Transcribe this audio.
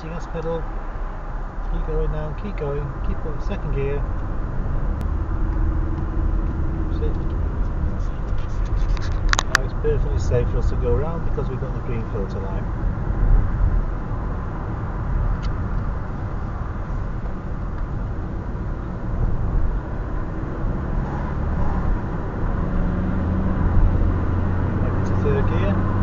teaching us pedal. Keep going now, keep going, keep on second gear. Now it's perfectly safe for us to go around because we've got the green filter light. Over third gear.